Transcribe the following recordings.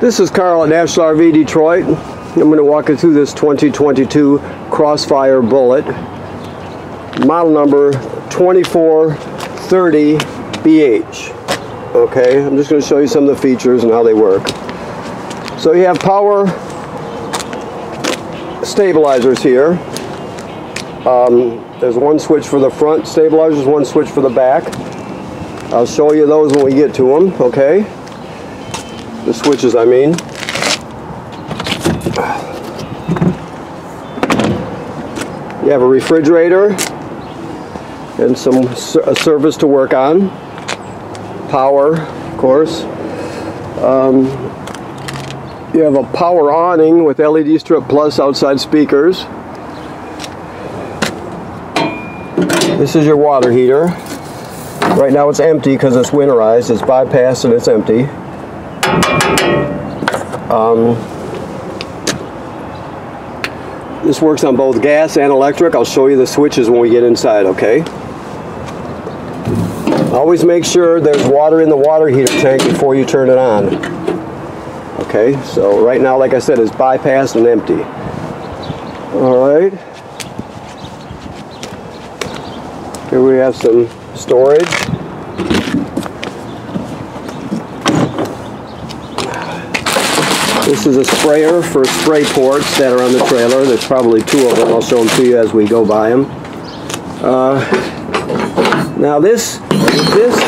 This is Karl at National RV Detroit. I'm going to walk you through this 2022 Crossfire Bullet. Model number 2430BH. Okay, I'm just going to show you some of the features and how they work. So you have power stabilizers here. Um, there's one switch for the front stabilizers, one switch for the back. I'll show you those when we get to them, okay? The switches I mean. You have a refrigerator and some a service to work on. Power, of course. Um, you have a power awning with LED strip plus outside speakers. This is your water heater. Right now it's empty because it's winterized. It's bypassed and it's empty. Um, this works on both gas and electric. I'll show you the switches when we get inside, okay? Always make sure there's water in the water heater tank before you turn it on. Okay, so right now, like I said, it's bypassed and empty. All right. Here we have some storage. This is a sprayer for spray ports that are on the trailer. There's probably two of them. I'll show them to you as we go by them. Uh, now this, this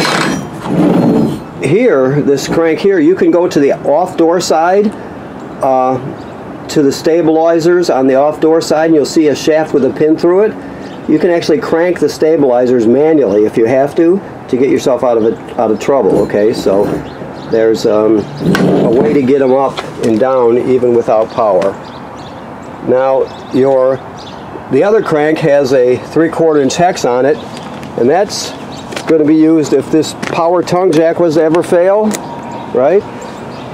here, this crank here, you can go to the off door side, uh, to the stabilizers on the off door side, and you'll see a shaft with a pin through it. You can actually crank the stabilizers manually if you have to to get yourself out of it out of trouble. Okay, so there's um, a way to get them up and down even without power. Now your the other crank has a three-quarter inch hex on it and that's going to be used if this power tongue jack was to ever fail right?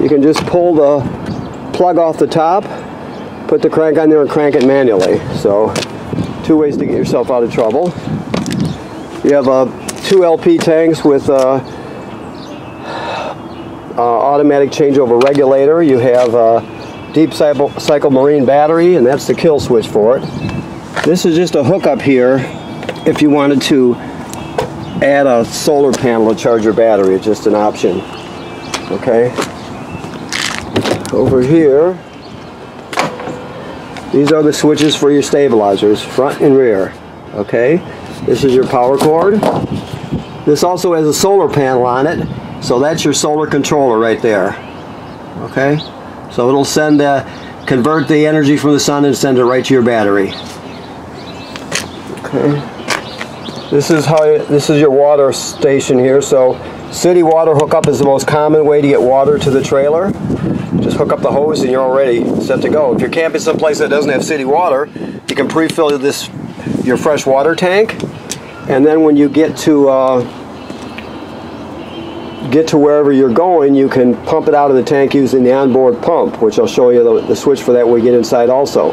You can just pull the plug off the top put the crank on there and crank it manually. So two ways to get yourself out of trouble. You have uh, two LP tanks with uh, Uh, automatic changeover regulator. You have a deep cycle, cycle marine battery, and that's the kill switch for it. This is just a hookup here if you wanted to add a solar panel to charge your battery. It's just an option. Okay. Over here, these are the switches for your stabilizers, front and rear. Okay. This is your power cord. This also has a solar panel on it so that's your solar controller right there. Okay? So it'll send uh, convert the energy from the sun and send it right to your battery. Okay. This is how this is your water station here. So city water hookup is the most common way to get water to the trailer. Just hook up the hose and you're already set to go. If you're camping someplace that doesn't have city water, you can pre-fill this your fresh water tank, and then when you get to uh, get to wherever you're going, you can pump it out of the tank using the onboard pump, which I'll show you the, the switch for that when we get inside also.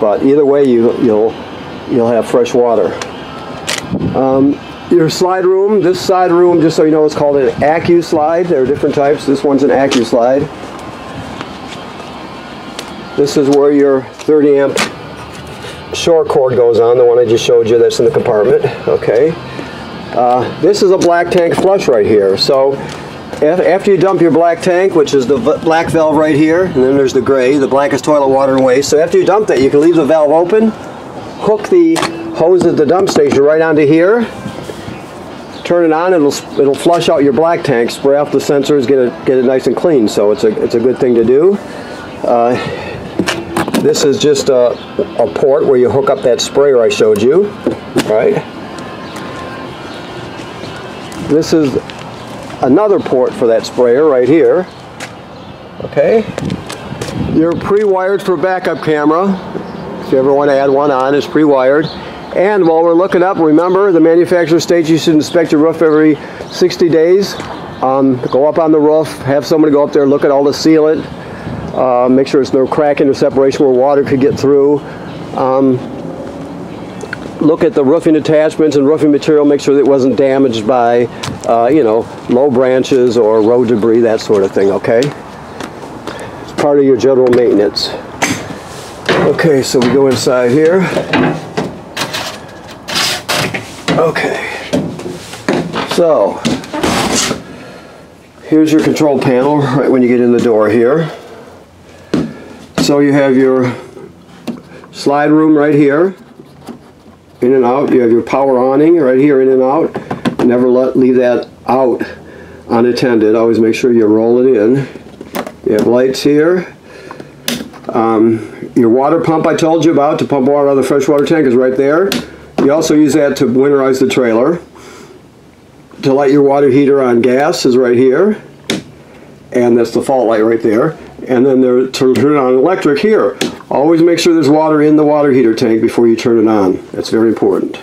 But either way, you, you'll, you'll have fresh water. Um, your slide room, this side room, just so you know, it's called an AccuSlide. There are different types. This one's an AccuSlide. This is where your 30 amp shore cord goes on, the one I just showed you that's in the compartment. Okay. Uh, this is a black tank flush right here. So after you dump your black tank, which is the black valve right here, and then there's the gray, the black is toilet water and waste. So after you dump that, you can leave the valve open, hook the hose at the dump station right onto here, turn it on, it'll it'll flush out your black tank, spray off the sensors, get it get it nice and clean. So it's a it's a good thing to do. Uh, this is just a, a port where you hook up that sprayer I showed you, right? This is another port for that sprayer right here. Okay. You're pre-wired for backup camera. If you ever want to add one on, it's pre-wired. And while we're looking up, remember the manufacturer states you should inspect your roof every 60 days. Um, go up on the roof, have somebody go up there, look at all the sealant, uh, make sure there's no cracking or separation where water could get through. Um, look at the roofing attachments and roofing material, make sure that it wasn't damaged by, uh, you know, low branches or road debris, that sort of thing, okay? It's part of your general maintenance. Okay, so we go inside here. Okay. So, here's your control panel right when you get in the door here. So you have your slide room right here, in and out. You have your power awning right here, in and out. Never let leave that out unattended. Always make sure you roll it in. You have lights here. Um, your water pump I told you about to pump water out of the freshwater tank is right there. You also use that to winterize the trailer. To light your water heater on gas is right here. And that's the fault light right there. And then there, to turn on electric here. Always make sure there's water in the water heater tank before you turn it on. That's very important.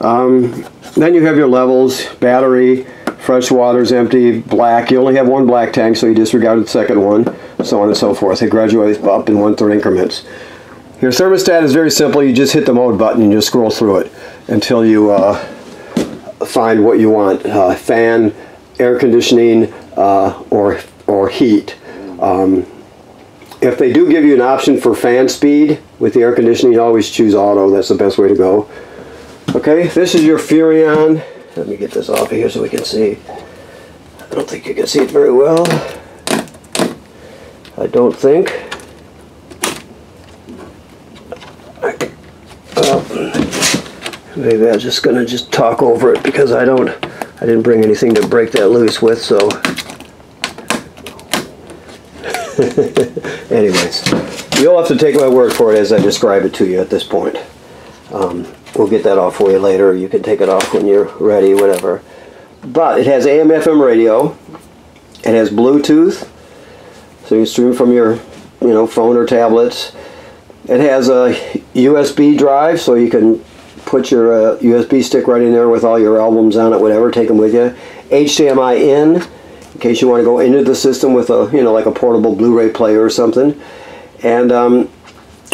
Um, then you have your levels, battery, fresh water is empty, black. You only have one black tank, so you disregard the second one, so on and so forth. It graduate up in one-third increments. Your thermostat is very simple. You just hit the mode button and you scroll through it until you uh, find what you want. Uh, fan, air conditioning, uh, or, or heat. Um, if they do give you an option for fan speed with the air conditioning, always choose auto. That's the best way to go. Okay, this is your Furrion. let me get this off of here so we can see. I don't think you can see it very well. I don't think. Maybe I'm just gonna just talk over it because I don't, I didn't bring anything to break that loose with, so. Anyways, you'll have to take my word for it as I describe it to you at this point. Um, We'll get that off for you later. You can take it off when you're ready, whatever. But it has AM FM radio. It has Bluetooth. So you stream from your you know, phone or tablets. It has a USB drive, so you can put your uh, USB stick right in there with all your albums on it, whatever, take them with you. HDMI in, in case you want to go into the system with a, you know, like a portable Blu-ray player or something. And um,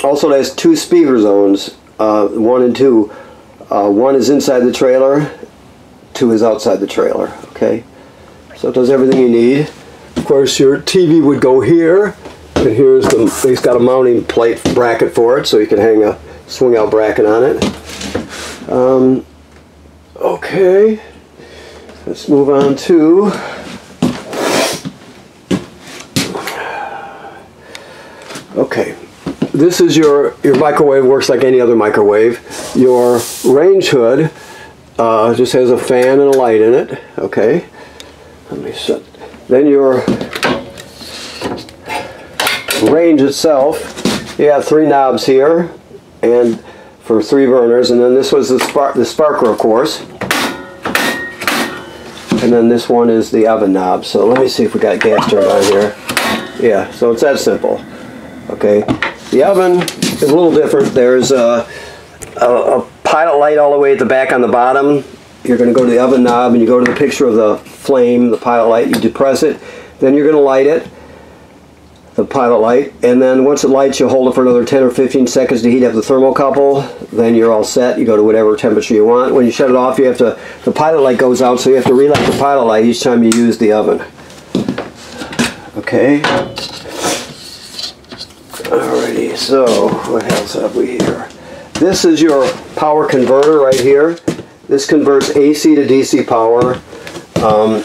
also it has two speaker zones uh, one and two. Uh, one is inside the trailer, two is outside the trailer, okay? So it does everything you need. Of course, your TV would go here, and here's the, it's got a mounting plate bracket for it, so you can hang a swing out bracket on it. Um, okay, let's move on to Okay, this is your, your microwave, works like any other microwave. Your range hood uh, just has a fan and a light in it, okay? Let me set, then your range itself, you have three knobs here, and for three burners, and then this was the, spark, the sparker, of course. And then this one is the oven knob. So let me see if we got gas on here. Yeah, so it's that simple. Okay, the oven is a little different. There's a, a, a pilot light all the way at the back on the bottom. You're going to go to the oven knob and you go to the picture of the flame, the pilot light, you depress it. Then you're going to light it, the pilot light, and then once it lights, you hold it for another 10 or 15 seconds to heat up the thermocouple. Then you're all set. You go to whatever temperature you want. When you shut it off, you have to, the pilot light goes out, so you have to relight the pilot light each time you use the oven. Okay. Alrighty, so what else have we here? This is your power converter right here. This converts AC to DC power. Um,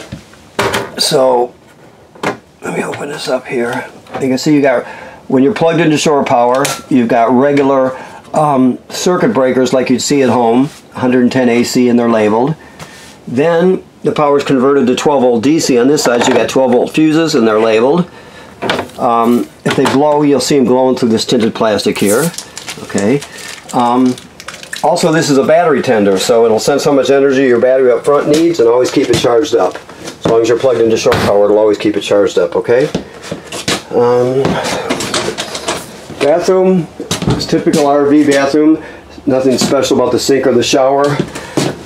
so let me open this up here. You can see you got when you're plugged into shore power, you've got regular um, circuit breakers like you'd see at home, 110 AC, and they're labeled. Then the power is converted to 12 volt DC on this side, so you got 12 volt fuses and they're labeled. Um, if they glow, you'll see them glowing through this tinted plastic here. Okay. Um, also, this is a battery tender, so it'll sense how much energy your battery up front needs and always keep it charged up. As long as you're plugged into shore power, it'll always keep it charged up, okay? Um, bathroom is typical RV bathroom. Nothing special about the sink or the shower.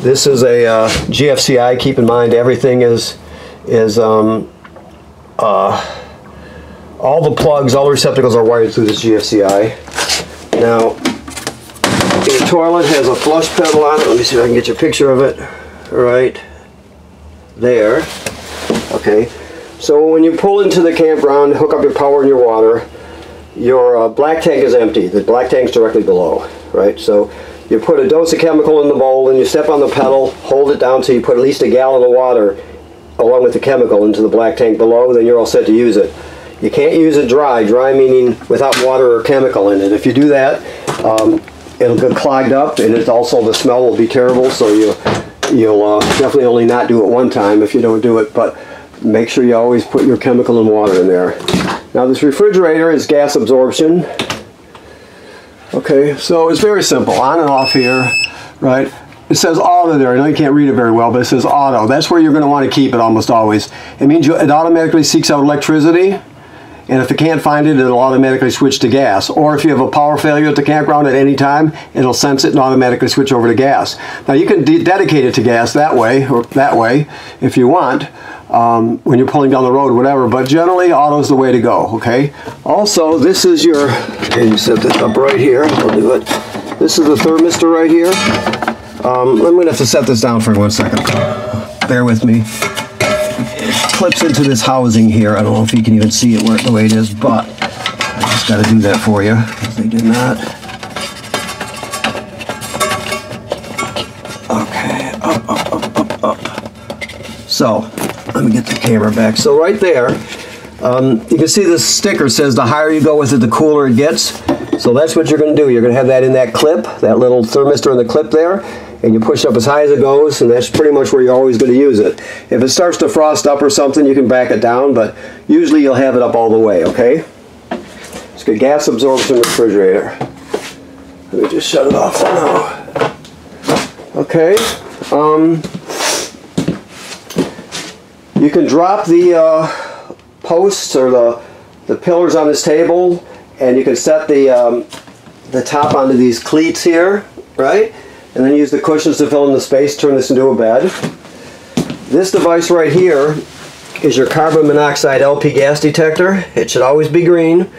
This is a uh, GFCI. Keep in mind, everything is is um, uh, all the plugs, all the receptacles are wired through this GFCI. Now, the toilet has a flush pedal on it. Let me see if I can get you a picture of it. Right there. Okay. So when you pull into the campground, hook up your power and your water, your uh, black tank is empty. The black tank's directly below, right? So you put a dose of chemical in the bowl and you step on the pedal, hold it down till you put at least a gallon of water along with the chemical into the black tank below, then you're all set to use it. You can't use it dry, dry meaning without water or chemical in it. If you do that, um, it'll get clogged up and it's also the smell will be terrible so you, you'll uh, definitely only not do it one time if you don't do it, but make sure you always put your chemical and water in there. Now this refrigerator is gas absorption. Okay, so it's very simple, on and off here, right? It says auto there. I know you can't read it very well, but it says auto. That's where you're going to want to keep it almost always. It means you, it automatically seeks out electricity, and if it can't find it, it'll automatically switch to gas. Or if you have a power failure at the campground at any time, it'll sense it and automatically switch over to gas. Now you can de dedicate it to gas that way, or that way, if you want, um, when you're pulling down the road, whatever. But generally, auto's the way to go. Okay. Also, this is your. Okay, you set this up right here. I'll do it. This is the thermistor right here. Um, I'm to have to set this down for one second. Bear with me. Clips into this housing here. I don't know if you can even see it the way it is, but I just got to do that for you. They did not. Okay, up, up, up, up, up. So, let me get the camera back. So right there, um, you can see the sticker says the higher you go with it, the cooler it gets. So that's what you're going to do. You're going to have that in that clip, that little thermistor in the clip there, and you push up as high as it goes, and that's pretty much where you're always going to use it. If it starts to frost up or something, you can back it down, but usually you'll have it up all the way, okay? It's good gas absorption in the refrigerator. Let me just shut it off now. Okay. Um, you can drop the uh, posts or the, the pillars on this table and you can set the, um, the top onto these cleats here, right? And then use the cushions to fill in the space, turn this into a bed. This device right here is your carbon monoxide LP gas detector. It should always be green.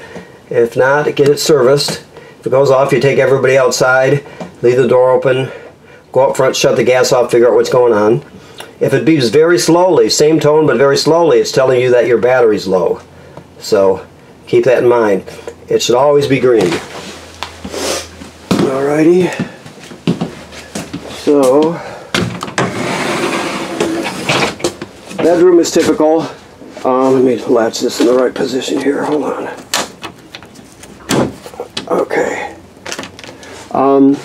If not, get it serviced. If it goes off, you take everybody outside, leave the door open, go up front, shut the gas off, figure out what's going on. If it beeps very slowly, same tone but very slowly, it's telling you that your battery's low. So keep that in mind. It should always be green. Alrighty. So, bedroom is typical. Um, let me latch this in the right position here. Hold on. Okay. Um,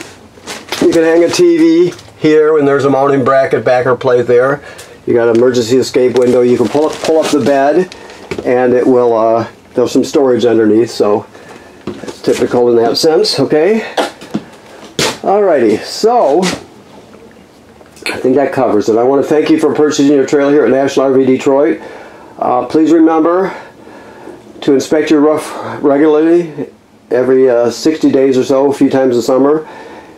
you can hang a TV here when there's a mounting bracket backer plate there. You got an emergency escape window. You can pull up, pull up the bed and it will, uh, there's some storage underneath, so it's typical in that sense, okay? Alrighty, so I think that covers it. I want to thank you for purchasing your trailer here at National RV Detroit. Uh, please remember to inspect your roof regularly every uh, 60 days or so, a few times in summer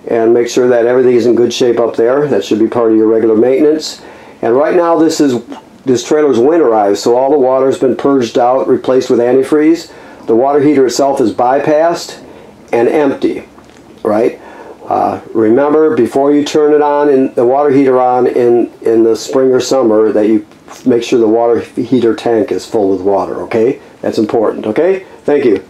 and make sure that everything is in good shape up there. That should be part of your regular maintenance. And right now this is this trailer is winterized, so all the water has been purged out, replaced with antifreeze. The water heater itself is bypassed and empty, right? Uh, remember, before you turn it on, in the water heater on in, in the spring or summer, that you make sure the water heater tank is full with water, okay? That's important, okay? Thank you.